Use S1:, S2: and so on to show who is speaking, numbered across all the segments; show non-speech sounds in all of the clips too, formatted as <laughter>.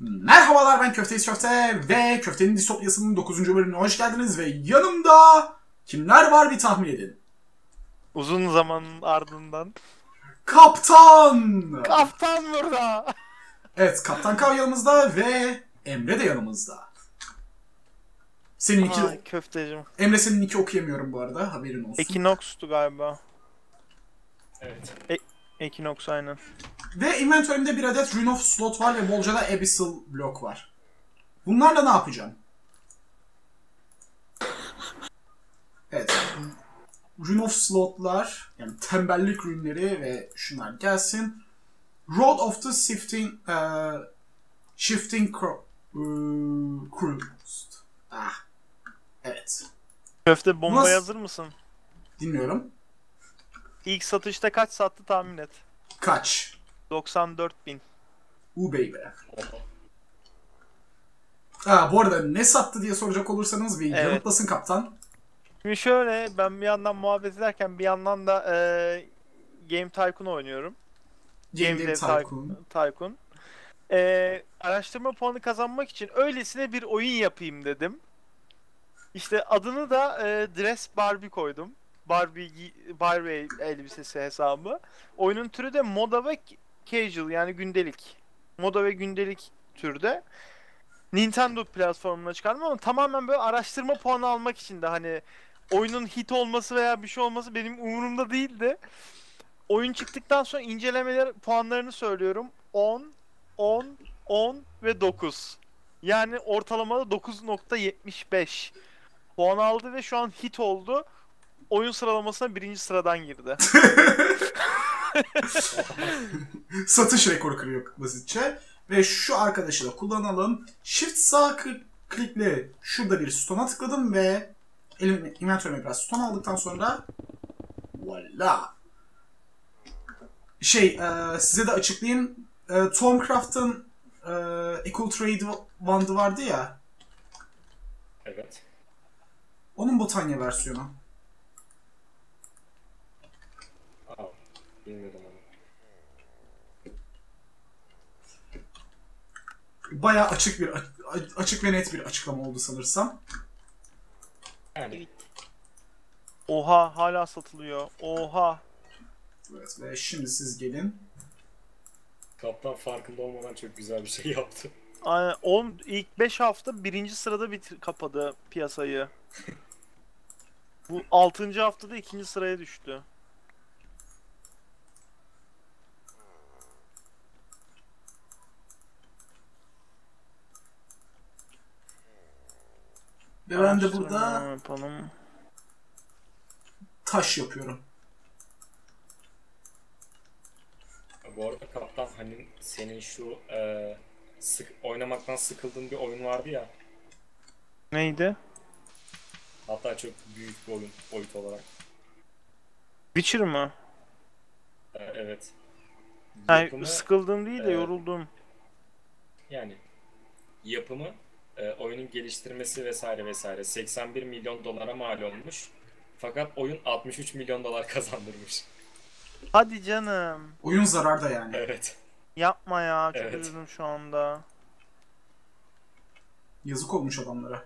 S1: Merhabalar ben Köfteyiz Köfte ve Köftenin Distopyası'nın 9. bölümüne hoş geldiniz ve yanımda kimler var bir tahmin edin.
S2: Uzun zamanın ardından.
S1: Kaptan!
S2: Kaptan burada.
S1: Evet Kaptan Kav yanımızda ve Emre de yanımızda. Senin iki...
S2: Köftecim.
S1: Emre senin iki okuyamıyorum bu arada haberin olsun.
S2: Equinox'tu galiba.
S3: Evet.
S2: Equinox aynen.
S1: Ve inventörümde bir adet Rune of slot var ve bolca da Abyssal blok var. Bunlarla ne yapacağım? Evet. Rune of slotlar, yani tembellik rünleri ve şunlar gelsin. Road of the Shifting, uh, Shifting Cro uh, Cruise. Ah. Evet.
S2: Köfte
S1: Nasıl-
S2: hazır mısın?
S1: Dinliyorum.
S2: İlk satışta kaç sattı tahmin et.
S1: Kaç?
S2: 94 bin.
S1: U baby. Ha, bu arada ne sattı diye soracak olursanız bir
S2: Evet.
S1: yanıtlasın kaptan.
S2: Şimdi şöyle ben bir yandan muhabbet ederken bir yandan da eee Game Tycoon oynuyorum.
S1: Game Dev
S2: Dev
S1: Tycoon.
S2: Tycoon. Eee, araştırma puanı kazanmak için öylesine bir oyun yapayım dedim. İşte adını da eee, Dress Barbie koydum. Barbie, Barbie elbisesi hesabı. Oyunun türü de moda ve casual yani gündelik. Moda ve gündelik türde. Nintendo platformuna çıkardım ama tamamen böyle araştırma puanı almak için de hani oyunun hit olması veya bir şey olması benim umurumda değildi. Oyun çıktıktan sonra incelemeler puanlarını söylüyorum. 10, 10, 10 ve 9. Yani ortalamada 9.75 puan aldı ve şu an hit oldu. Oyun sıralamasına birinci sıradan girdi. <laughs> <laughs>
S1: Satış rekoru kırıyor basitçe. Ve şu arkadaşı da kullanalım. Shift sağ klikle şurada bir stona tıkladım ve elim inventörüme biraz ston aldıktan sonra voila. Şey e, size de açıklayayım. E, Tom Craft'ın e, Equal Trade bandı vardı ya.
S3: Evet.
S1: Onun Botanya versiyonu.
S3: Aa, bilmiyordum onu.
S1: Bayağı açık bir açık ve net bir açıklama oldu sanırsam.
S3: Yani
S2: Oha hala satılıyor. Oha.
S1: Evet ve şimdi siz gelin.
S3: kaptan farkında olmadan çok güzel bir şey yaptı.
S2: Aynen. On, ilk 5 hafta birinci sırada bitir kapadı piyasayı. <laughs> Bu 6. haftada ikinci sıraya düştü.
S1: Ve ben de burada
S2: yapalım.
S1: taş yapıyorum.
S3: Bu arada kaptan hani senin şu e, sık oynamaktan sıkıldığın bir oyun vardı ya.
S2: Neydi?
S3: Hatta çok büyük bir oyun boyut olarak.
S2: Witcher mı?
S3: E, evet.
S2: Yani
S3: Yapımı,
S2: sıkıldım değil de
S3: Evet.
S2: yoruldum.
S3: yani yapımı, e, oyunun geliştirmesi vesaire vesaire 81 milyon dolara mal olmuş. Fakat oyun 63 milyon dolar <laughs> kazandırmış.
S2: Hadi canım.
S1: Oyun zararda yani.
S3: Evet.
S2: Yapma ya. Çok
S3: Evet.
S2: üzüldüm şu anda.
S1: Yazık olmuş adamlara.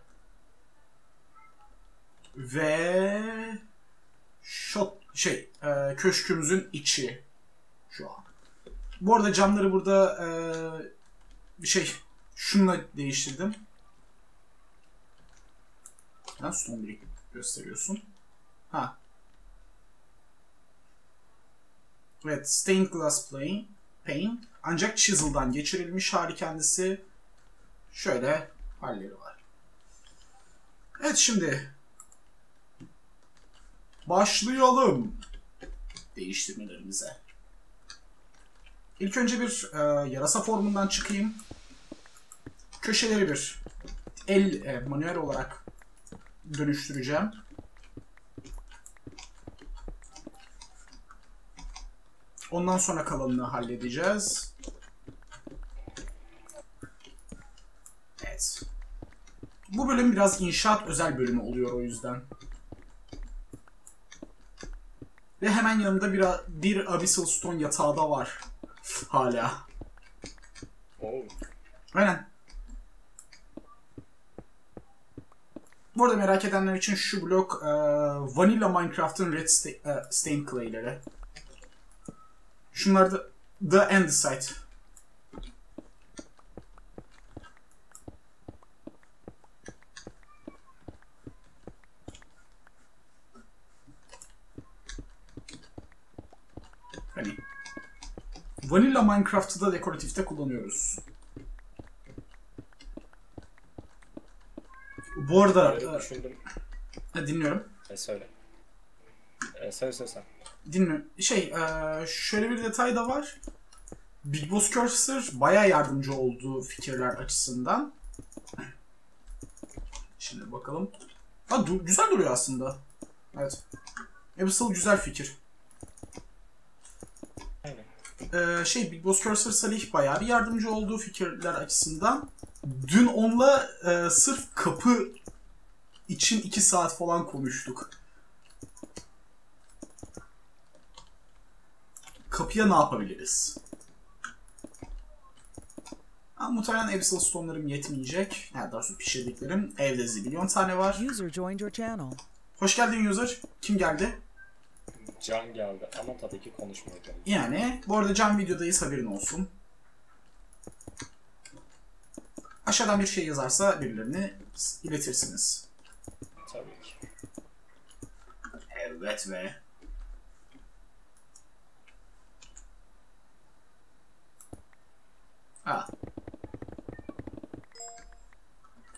S1: Ve shot şey e, köşkümüzün içi şu an. Bu arada camları burada e, bir şey şununla değiştirdim. Ha, son bir gösteriyorsun. Ha. Evet, stained glass plane, pane. Ancak chisel'dan geçirilmiş hali kendisi. Şöyle halleri var. Evet şimdi başlayalım değiştirmelerimize. İlk önce bir e, yarasa formundan çıkayım. Köşeleri bir el e, manuel olarak dönüştüreceğim. Ondan sonra kalanını halledeceğiz. Evet. Bu bölüm biraz inşaat özel bölümü oluyor o yüzden. Ve hemen yanımda bir, bir Abyssal Stone yatağı da var. <laughs> Hala.
S3: Oo.
S1: Aynen. Bu arada merak edenler için şu blok e, Vanilla Minecraft'ın Red Sta- e, Stain Clay'leri. Şunlar da The Andesite. Hani Vanilla Minecraft'ı da dekoratifte kullanıyoruz. Bu arada
S3: Böyle düşündüm.
S1: dinliyorum.
S3: E, söyle. E, söyle söyle sen.
S1: Dinliyorum. Şey, e, şöyle bir detay da var. Big Boss Cursor bayağı yardımcı oldu fikirler açısından. Şimdi bakalım. Ha, du- güzel duruyor aslında. Evet. Abyssal güzel fikir. Ee, şey Big Boss Cursor Salih bayağı bir yardımcı olduğu fikirler açısından. Dün onunla e, sırf kapı için 2 saat falan konuştuk. Kapıya ne yapabiliriz? Ha, muhtemelen Abyssal Stone'larım yetmeyecek. Yani daha doğrusu pişirdiklerim. Evde zibilyon tane var.
S4: User joined your channel.
S1: Hoş geldin user. Kim geldi?
S3: Can geldi ama tabii ki konuşmayacağım.
S1: Yani bu arada can videodayız haberin olsun. Aşağıdan bir şey yazarsa birilerini iletirsiniz.
S3: Tabii ki.
S1: Evet ve... Ha.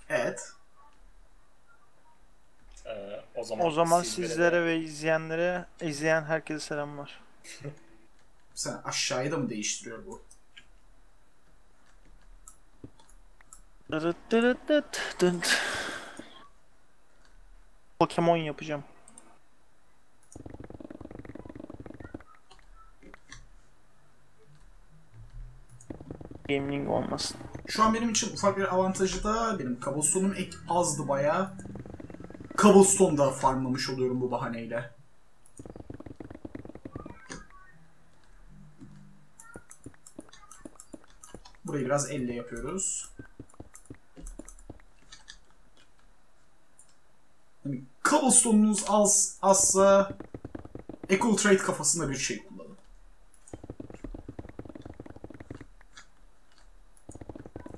S1: Evet.
S3: E, o zaman,
S2: O zaman
S3: sizlere
S2: sizlere
S3: de-
S2: ve izleyenlere, izleyen herkese selamlar. <laughs>
S1: Sen aşağıya da mı değiştiriyor bu? <laughs>
S2: Pokemon yapacağım. Gaming olmasın.
S1: Şu an benim için ufak bir avantajı da benim cobblestone'um ek azdı bayağı. Cobblestone da farmlamış oluyorum bu bahaneyle. Burayı biraz elle yapıyoruz. Yani cobblestone'unuz az, azsa Equal Trade kafasında bir şey kullanın.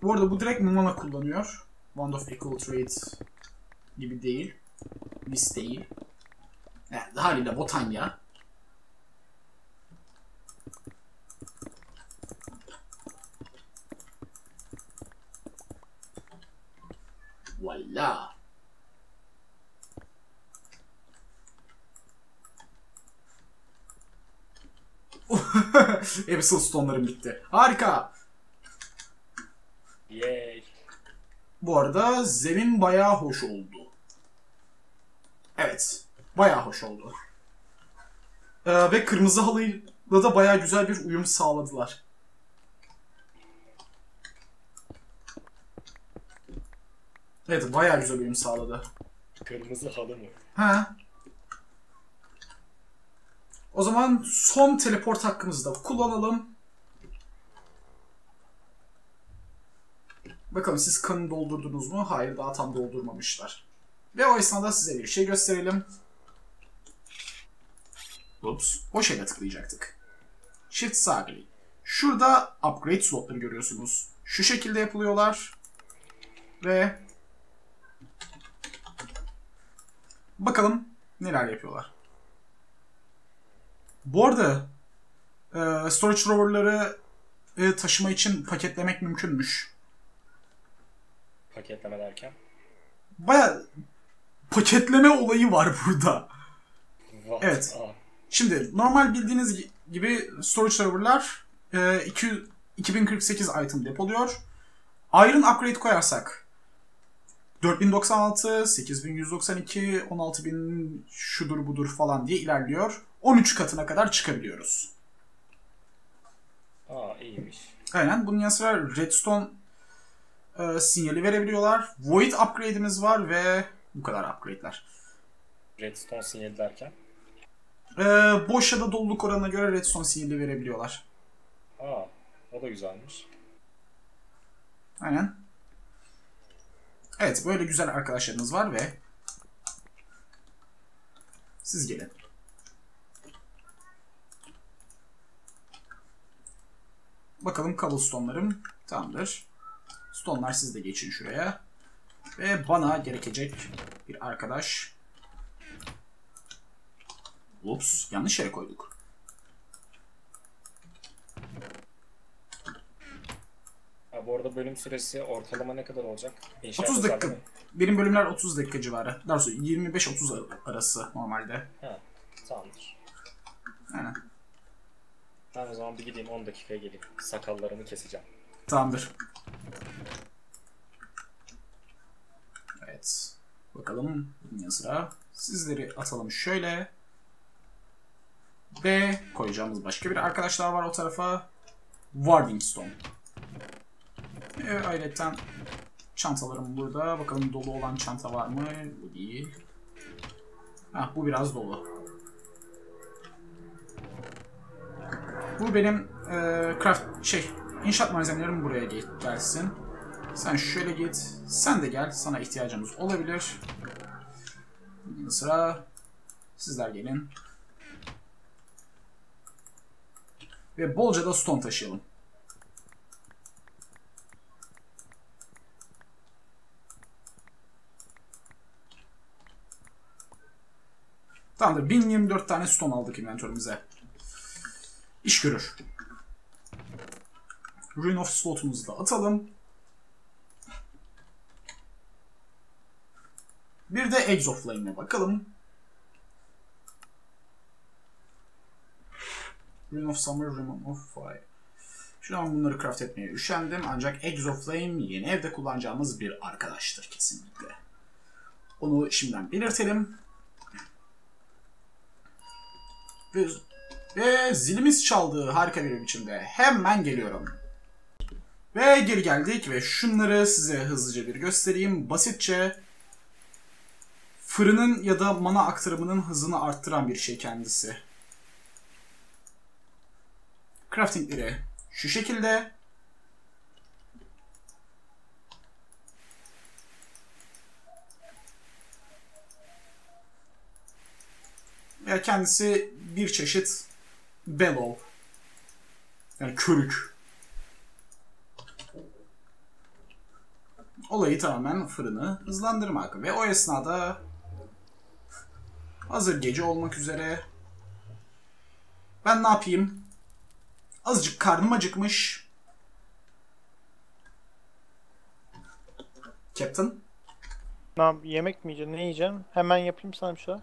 S1: Bu arada bu direkt mana kullanıyor. Wand of Equal Trade gibi değil. Değil. Yani haliyle Botanya. Valla. Abyssal <laughs> Stone'larım bitti. Harika.
S3: Yay.
S1: Bu arada zemin bayağı hoş oldu. Evet. Bayağı hoş oldu. Ee, ve kırmızı halıyla da bayağı güzel bir uyum sağladılar. Evet bayağı güzel uyum sağladı.
S3: Kırmızı halı mı?
S1: Ha. O zaman son teleport hakkımızı da kullanalım. Bakalım siz kanı doldurdunuz mu? Hayır daha tam doldurmamışlar. Ve o esnada size bir şey gösterelim. Ups. O şeyle tıklayacaktık. Shift sağ klik. Şurada upgrade slotları görüyorsunuz. Şu şekilde yapılıyorlar. Ve bakalım neler yapıyorlar. Bu arada e, storage rover'ları e, taşıma için paketlemek mümkünmüş.
S3: Paketleme derken.
S1: Baya paketleme olayı var burada.
S3: What?
S1: Evet. Şimdi normal bildiğiniz gi- gibi storage serverlar e, 2 2048 item depoluyor. Iron upgrade koyarsak 4096, 8192, 16000 şudur budur falan diye ilerliyor. 13 katına kadar çıkabiliyoruz.
S3: aa iyiymiş.
S1: Aynen. Bunun yanı sıra redstone e, sinyali verebiliyorlar. Void upgrade'imiz var ve bu kadar upgrade'ler.
S3: Redstone sinyali derken.
S1: E, boş ya da doluluk oranına göre redstone sinyali verebiliyorlar.
S3: Aa o da güzelmiş.
S1: Aynen. Evet böyle güzel arkadaşlarınız var ve siz gelin. Bakalım cobblestone'larım tamamdır. Stone'lar siz de geçin şuraya. Ve bana gerekecek bir arkadaş. Ups yanlış yere koyduk.
S3: Ha, bu arada bölüm süresi ortalama ne kadar olacak? İnşaat
S1: 30 dakika.
S3: mi?
S1: Benim bölümler 30 dakika civarı. Daha doğrusu 25-30 arası normalde.
S3: Ha, tamamdır.
S1: Aynen.
S3: Ben o zaman bir gideyim 10 dakikaya geleyim. Sakallarını keseceğim.
S1: Tamamdır. Evet. Bakalım bunun sıra. Sizleri atalım şöyle. Ve koyacağımız başka bir arkadaşlar var o tarafa. Warding Stone. Ve ayrıca çantalarım burada. Bakalım dolu olan çanta var mı? Bu değil. Hah bu biraz dolu. Bu benim eee, craft şey inşaat malzemelerim buraya gel- gelsin. Sen şöyle git. Sen de gel. Sana ihtiyacımız olabilir. Bunun sıra sizler gelin. Ve bolca da stone taşıyalım. Tamamdır. 1024 tane stone aldık inventörümüze. İş görür. Ruin of slotumuzu da atalım. Bir de Eggs of Flame'e bakalım. Ruin of Summer, Ruin of Fire. Şu an bunları craft etmeye üşendim ancak Eggs of Flame yeni evde kullanacağımız bir arkadaştır kesinlikle. Onu şimdiden belirtelim. Ve, ve zilimiz çaldı harika bir biçimde. Hemen geliyorum. Ve geri geldik ve şunları size hızlıca bir göstereyim. Basitçe fırının ya da mana aktarımının hızını arttıran bir şey kendisi. Craftingleri şu şekilde. Ya kendisi bir çeşit bellow. Yani körük. Olayı tamamen fırını hızlandırmak ve o esnada hazır gece olmak üzere ben ne yapayım? Azıcık karnım acıkmış. Captain.
S2: Ne yap- yemek mi yiyeceksin? Ne yiyeceksin? Hemen yapayım sana bir şey.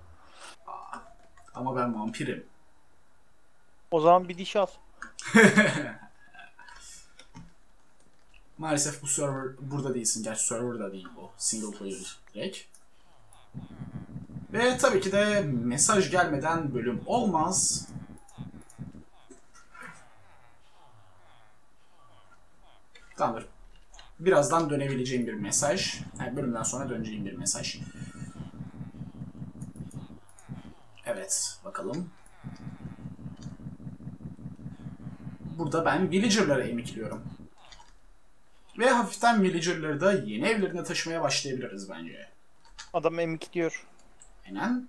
S1: Ama ben vampirim.
S2: O zaman bir diş al. <laughs>
S1: Maalesef bu server burada değilsin. Gerçi server da değil bu. Single player direkt. Ve tabii ki de mesaj gelmeden bölüm olmaz. Tamamdır. Birazdan dönebileceğim bir mesaj. Yani bölümden sonra döneceğim bir mesaj. Evet, bakalım. Burada ben villager'ları emikliyorum. Ve hafiften villager'ları da yeni evlerine taşımaya başlayabiliriz bence.
S2: Adam emik diyor.
S1: Aynen.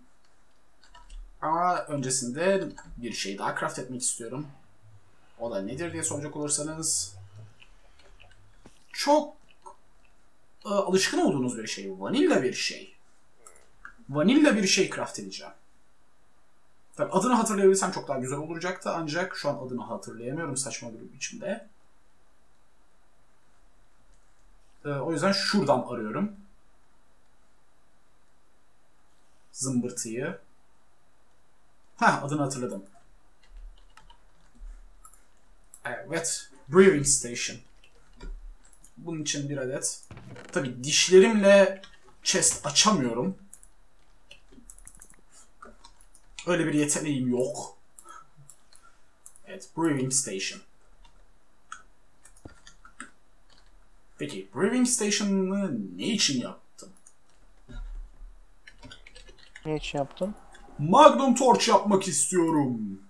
S1: Ama öncesinde bir şey daha craft etmek istiyorum. O da nedir diye soracak olursanız çok e, alışkın olduğunuz bir şey. Vanilla bir şey. Vanilla bir şey craft edeceğim. Tabii adını hatırlayabilsem çok daha güzel olacaktı ancak şu an adını hatırlayamıyorum saçma bir biçimde. E, o yüzden şuradan arıyorum. Zımbırtıyı. Ha adını hatırladım. Evet. Brewing Station. Bunun için bir adet. Tabi dişlerimle chest açamıyorum. Öyle bir yeteneğim yok. Evet. Brewing Station. Peki Brewing Station'ı ne için yaptım?
S2: Ne için yaptın?
S1: Magnum Torch yapmak istiyorum.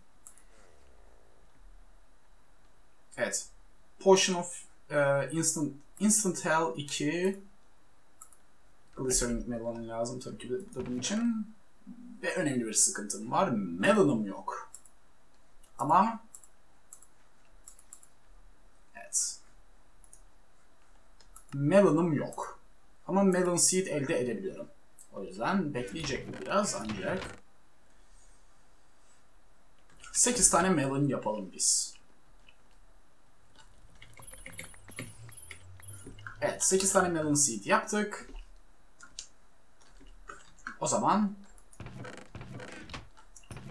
S1: Evet. Potion of e, Instant Instant Hell 2. Glycerin melon lazım tabii ki de bunun için. Ve önemli bir sıkıntım var. Melon'um yok. Ama Evet. Melon'um yok. Ama melon seed elde edebiliyorum. O yüzden bekleyecek biraz ancak 8 tane melon yapalım biz. Evet 8 tane melon seed yaptık. O zaman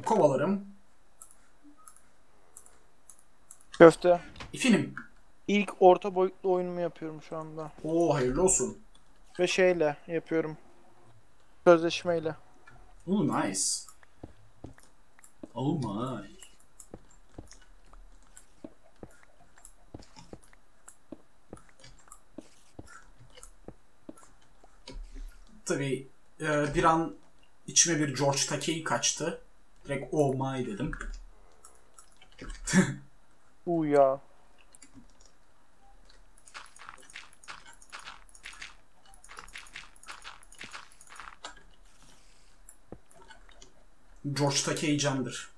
S1: kovalarım.
S2: Köfte.
S1: Efendim.
S2: İlk orta boyutlu oyunumu yapıyorum şu anda.
S1: Oo hayırlı olsun.
S2: Ve şeyle yapıyorum. Sözleşmeyle.
S1: Oo nice. Oh my. Tabii e, bir an içime bir George Takei kaçtı. Direkt oh my dedim.
S2: Uuu ya.
S1: George Takei candır.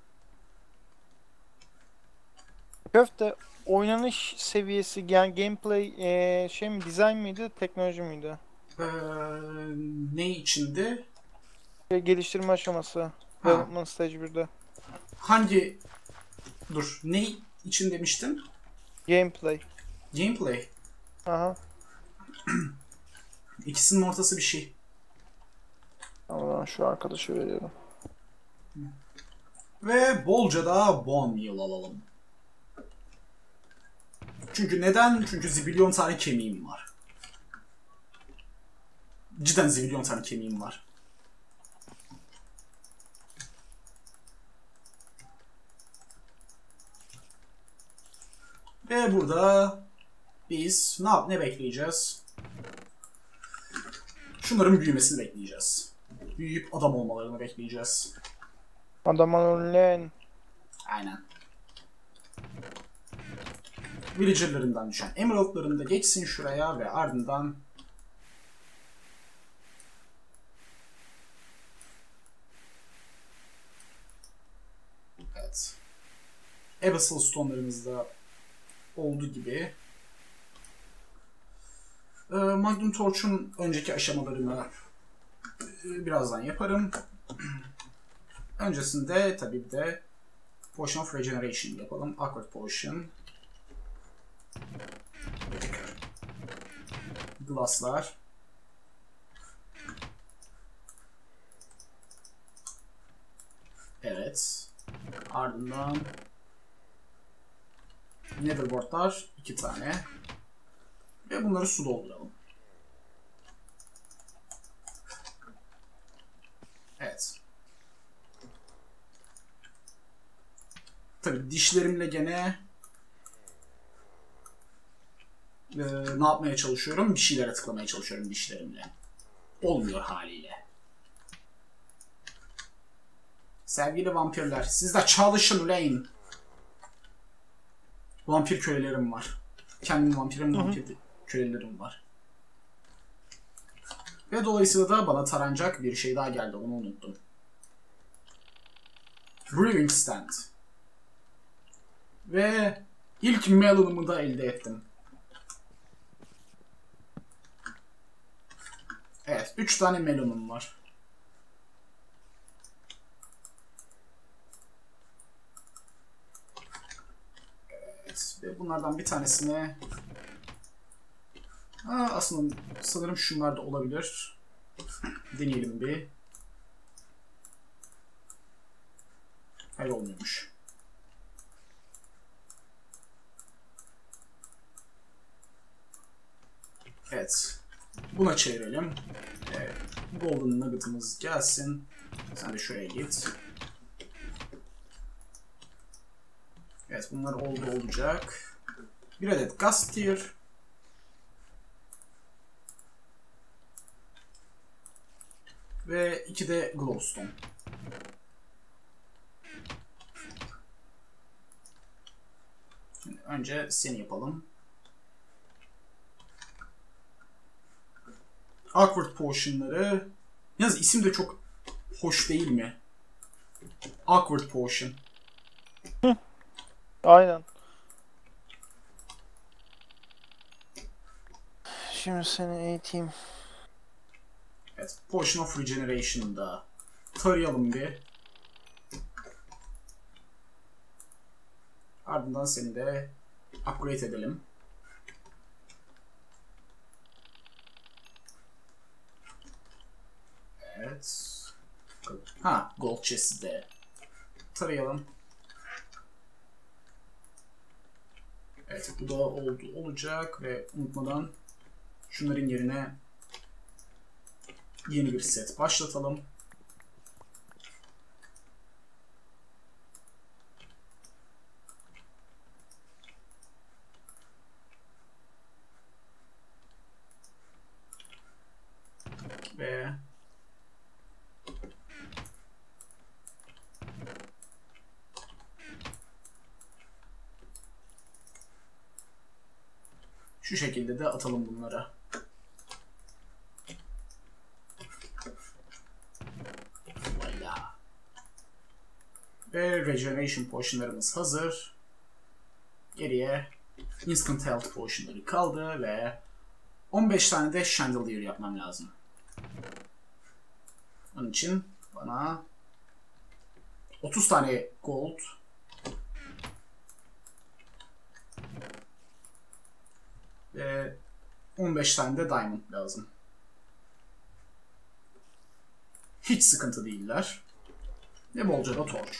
S2: Köfte oynanış seviyesi yani gameplay eee, şey mi dizayn mıydı teknoloji miydi?
S1: Ee, ne içindi?
S2: Ve geliştirme aşaması.
S1: Ha.
S2: Development stage 1'de.
S1: Hangi... Dur. Ne için demiştin?
S2: Gameplay.
S1: Gameplay.
S2: Aha. <clears throat>
S1: İkisinin ortası bir şey.
S2: Ama ben şu arkadaşı veriyorum.
S1: Ve bolca da bone meal alalım. Çünkü neden? Çünkü zibilyon tane kemiğim var. Cidden zibilyon tane kemiğim var. Ve burada biz ne yap ne bekleyeceğiz? Şunların büyümesini bekleyeceğiz. Büyüyüp adam olmalarını bekleyeceğiz.
S2: Adamın ulen.
S1: Aynen. Villager'larından düşen emerald'larını da geçsin şuraya ve ardından Evet. Abyssal Stone'larımız da olduğu gibi Ee, Magnum Torch'un önceki aşamalarını e, birazdan yaparım. <clears throat> Öncesinde tabii bir de Potion of Regeneration yapalım. Awkward Potion. Glasslar. Evet. Ardından Netherboard'lar iki tane. Ve bunları su dolduralım. Evet. Tabii dişlerimle gene e, ne yapmaya çalışıyorum? Bir şeylere tıklamaya çalışıyorum dişlerimle. Olmuyor haliyle. Sevgili vampirler, siz de çalışın Lane. Vampir kölelerim var. Kendim vampirim,
S2: Hı hı.
S1: vampir kölelerim var. Ve dolayısıyla da bana taranacak bir şey daha geldi, onu unuttum. Brewing Stand. Ve ilk melon'umu da elde ettim. Evet, 3 tane melonum var. Evet, ve bunlardan bir tanesine... Aa, aslında sanırım şunlar da olabilir. Deneyelim bir. Hayır olmuyormuş. Evet. Buna çevirelim. Evet. Golden Nugget'ımız gelsin. Sen de şuraya git. Evet bunlar oldu olacak. Bir adet Gust Tier. Ve iki de Glowstone. Şimdi önce seni yapalım. Awkward Potion'ları. Yalnız isim de çok hoş değil mi? Awkward Potion.
S2: Aynen. Şimdi seni eğiteyim.
S1: Evet, Potion of Regeneration'da tarayalım bir. Ardından seni de upgrade edelim. Evet. Ha, Gold Chest'i de tarayalım. Evet, bu da oldu olacak ve unutmadan şunların yerine yeni bir set başlatalım. Ve şu şekilde de atalım bunlara. Voila. Ve Regeneration Potion'larımız hazır. Geriye Instant Health Potion'ları kaldı ve 15 tane de Chandelier yapmam lazım. Onun için bana 30 tane Gold ve 15 tane de Diamond lazım. Hiç sıkıntı değiller. Ve bolca da torch.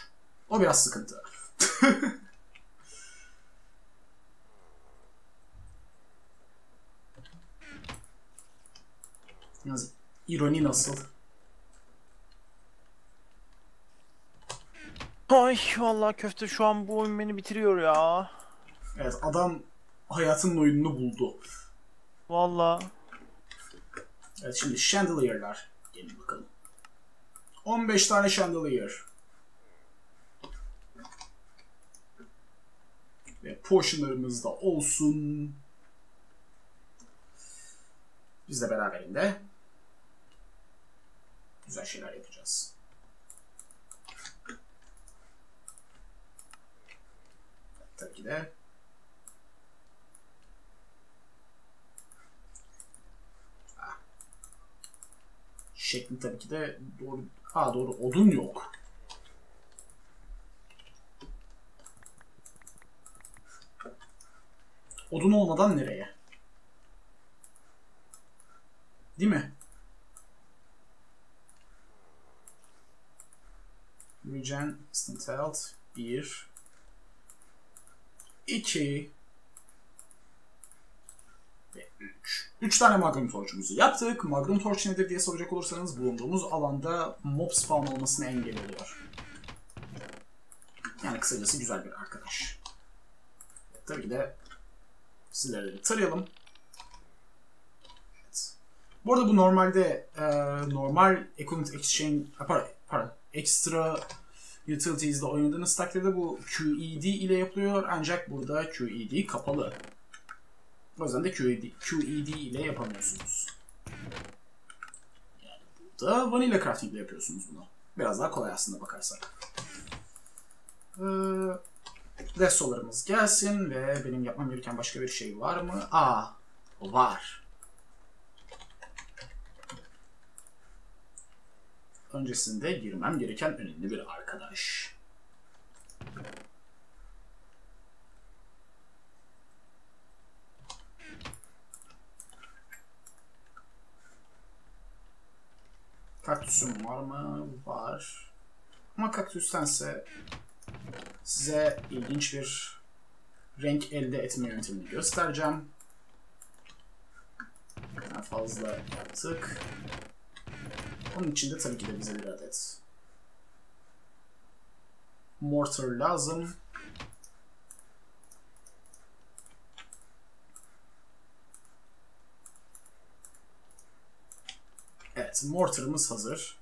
S1: O biraz sıkıntı. <laughs> Yalnız ironi nasıl?
S2: Ay vallahi köfte şu an bu oyun beni bitiriyor ya.
S1: Evet adam hayatının oyununu buldu.
S2: Vallahi.
S1: Evet şimdi chandelier'lar. Gelin bakalım. 15 tane chandelier. Ve potionlarımız da olsun. Biz de beraberinde güzel şeyler yapacağız. Tabii ki de şekli tabii ki de doğru. Ha doğru odun yok. Odun olmadan nereye? Değil mi? Regen, Instant Health, 1 2 ve 3. 3 tane Magnum Torch'umuzu yaptık. Magnum Torch nedir diye soracak olursanız bulunduğumuz alanda mob spawn olmasını engelliyor. Yani kısacası güzel bir arkadaş. Tabii ki de sizlere de tarayalım. Evet. Bu arada bu normalde e, normal Economic Exchange, pardon, pardon, Extra Utilities'de oynadığınız takdirde bu QED ile yapılıyor ancak burada QED kapalı. O yüzden de QED, QED ile yapamıyorsunuz. Yani burada Vanilla Crafting ile yapıyorsunuz bunu. Biraz daha kolay aslında bakarsak. Ee, Desolarımız gelsin ve benim yapmam gereken başka bir şey var mı? Aa, var. Öncesinde girmem gereken önemli bir arkadaş. Kaktüsüm var mı? Var. Ama kaktüstense size ilginç bir renk elde etme yöntemini göstereceğim. Daha fazla yaptık. Onun için de tabii ki de bize bir adet mortar lazım. Evet, mortarımız hazır.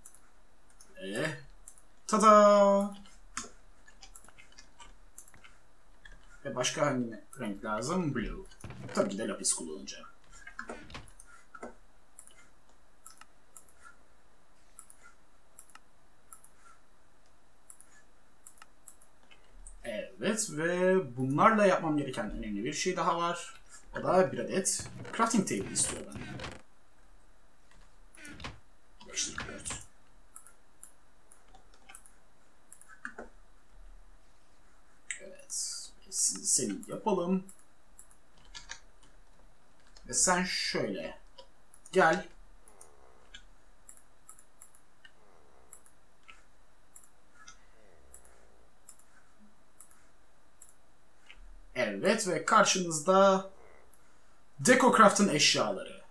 S1: Ee, tada! Ve başka hangi renk lazım? Blue. Tabii ki de lapis kullanacağım. Evet ve bunlarla yapmam gereken önemli bir şey daha var. O da bir adet crafting table istiyor benden. 544. Evet. Sizi seni yapalım. Ve sen şöyle gel. Evet ve karşınızda DecoCraft'ın eşyaları.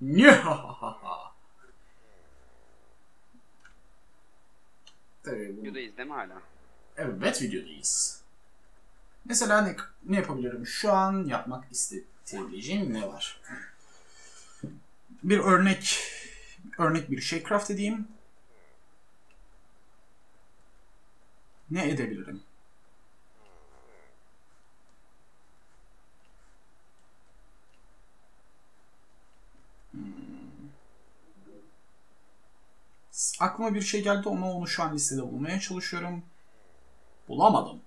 S1: Nyahahaha. Bu...
S4: Videodayız değil mi hala?
S1: Evet videodayız. Mesela ne, ne yapabilirim? Şu an yapmak isteyebileceğim ne var? Bir örnek örnek bir şey craft edeyim. Ne edebilirim? Aklıma bir şey geldi ama onu şu an listede bulmaya çalışıyorum. Bulamadım.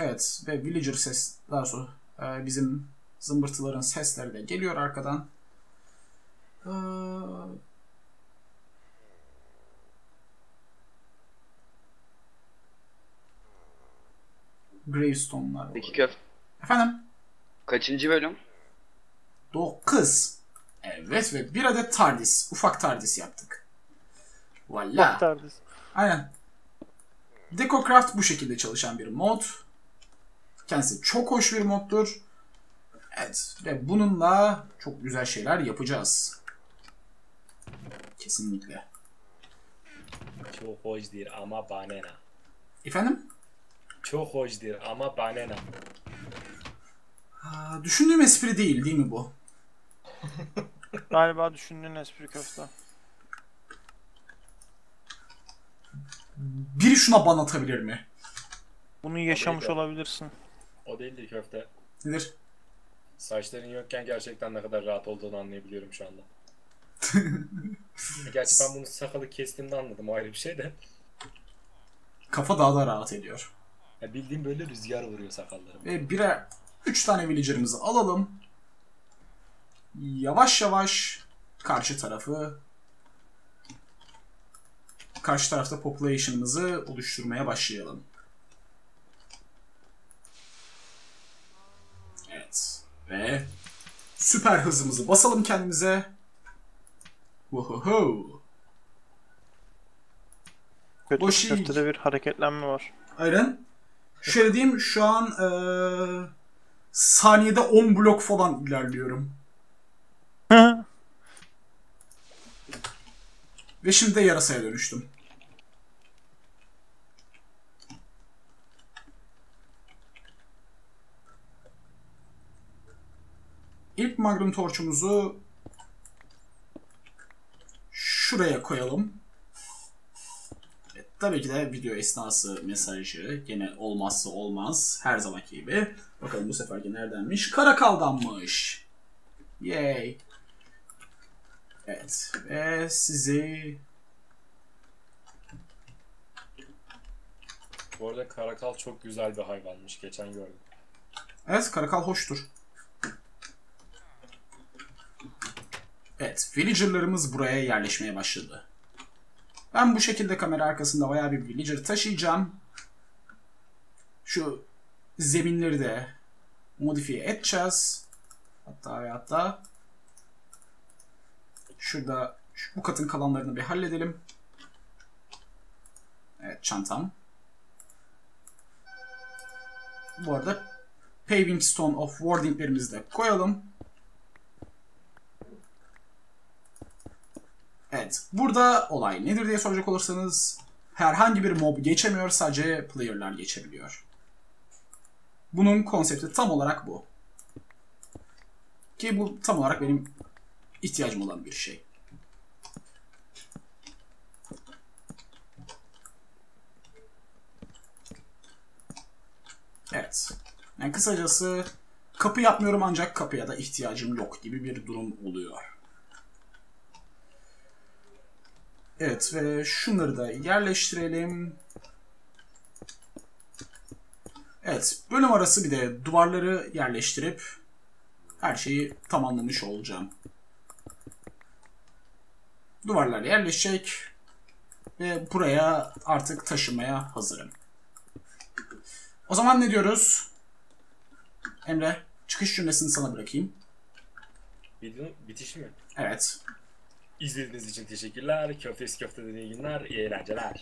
S1: Evet ve villager ses daha sonra e, bizim zımbırtıların sesleri de geliyor arkadan. Ee, Gravestone'lar.
S4: Peki köf.
S1: Efendim?
S4: Kaçıncı bölüm?
S1: 9. Evet ve bir adet TARDIS. Ufak TARDIS yaptık. Valla.
S2: Baktardız.
S1: Aynen. DecoCraft bu şekilde çalışan bir mod. Kendisi çok hoş bir moddur. Evet ve bununla çok güzel şeyler yapacağız. Kesinlikle.
S3: Çok hoşdur ama banana.
S1: Efendim?
S3: Çok hoşdur ama banana.
S1: Aa, düşündüğüm espri değil değil mi bu? <laughs>
S2: Galiba düşündüğün espri köfte.
S1: Biri şuna ban atabilir mi?
S2: Bunu yaşamış
S3: ki.
S2: olabilirsin.
S3: O değildir köfte.
S1: Nedir?
S3: Saçların yokken gerçekten ne kadar rahat olduğunu anlayabiliyorum şu anda. <laughs> Gerçi ben bunu sakalı kestiğimde anladım o ayrı bir şey de.
S1: Kafa daha da rahat ediyor.
S3: Ya bildiğim böyle rüzgar vuruyor sakallarım.
S1: Ve birer, üç tane villager'ımızı alalım. Yavaş yavaş karşı tarafı karşı tarafta population'ımızı oluşturmaya başlayalım. Evet. Ve süper hızımızı basalım kendimize. Wohoho.
S2: Kötü
S1: Boşi.
S2: köftede bir hareketlenme var.
S1: Aynen. Şöyle diyeyim şu an eee, saniyede 10 blok falan ilerliyorum. Ve şimdi de yarasaya dönüştüm. İlk Magnum torçumuzu şuraya koyalım. Tabii ki de video esnası mesajı gene olmazsa olmaz her zamanki gibi. Bakalım bu seferki neredenmiş? Karakal'danmış. Yay. Evet ve sizi
S3: Bu arada karakal çok güzel bir hayvanmış. Geçen gördüm.
S1: Evet, karakal hoştur. Evet, villager'larımız buraya yerleşmeye başladı. Ben bu şekilde kamera arkasında bayağı bir villager taşıyacağım. Şu zeminleri de modifiye edeceğiz. Hatta ve hatta şurada şu, bu katın kalanlarını bir halledelim. Evet, çantam. Bu arada Paving Stone of Warding'lerimizi de koyalım. Evet. Burada olay nedir diye soracak olursanız herhangi bir mob geçemiyor. Sadece player'lar geçebiliyor. Bunun konsepti tam olarak bu. Ki bu tam olarak benim ihtiyacım olan bir şey. Evet. Yani kısacası kapı yapmıyorum ancak kapıya da ihtiyacım yok gibi bir durum oluyor. Evet ve şunları da yerleştirelim. Evet, bölüm arası bir de duvarları yerleştirip her şeyi tamamlamış olacağım. Duvarlar yerleşecek ve buraya artık taşımaya hazırım. O zaman ne diyoruz? Emre, çıkış cümlesini sana bırakayım.
S3: Videonun bitişi mi?
S1: Evet.
S3: İzlediğiniz için teşekkürler. Köftesi köfte dediği günler. iyi eğlenceler.